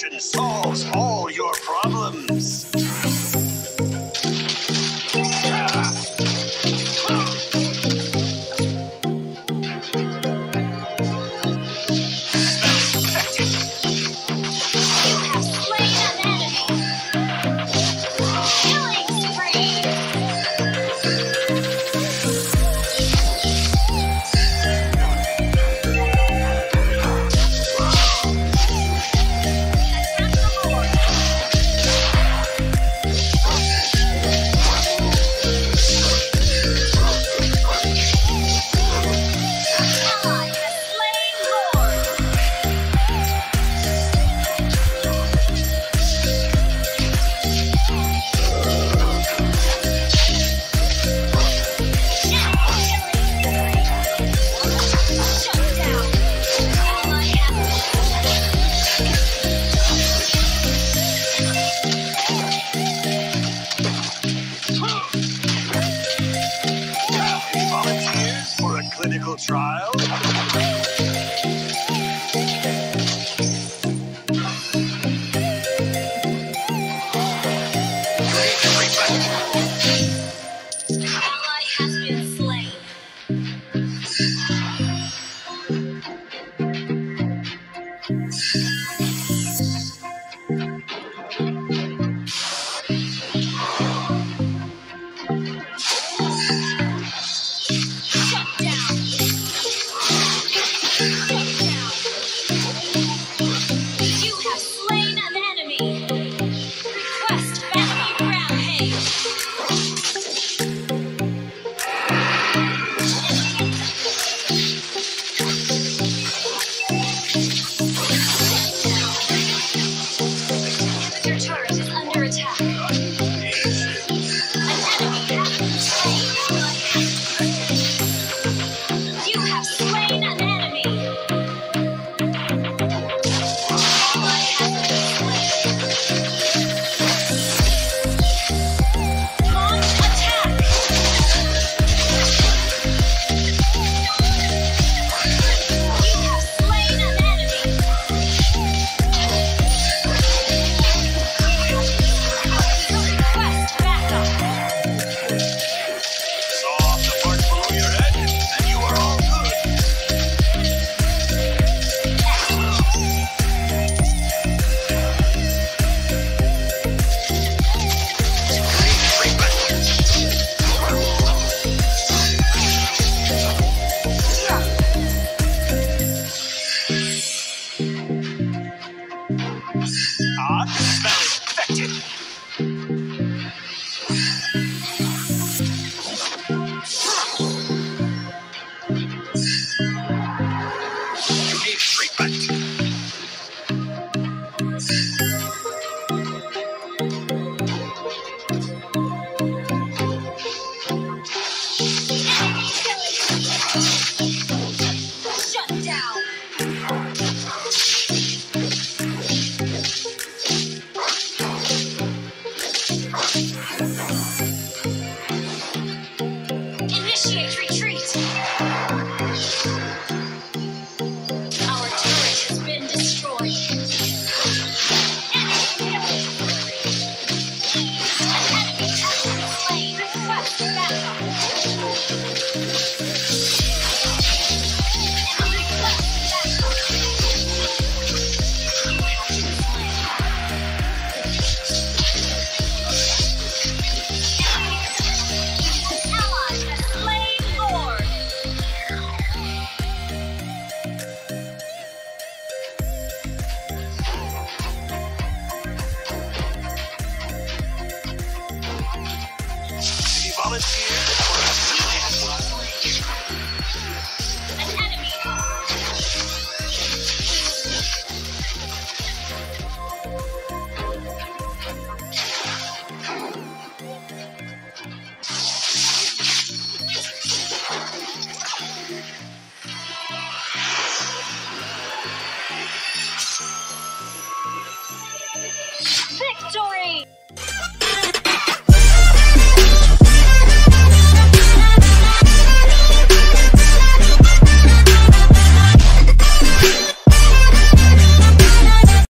Solution solves all Any volunteers